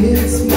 kiss me.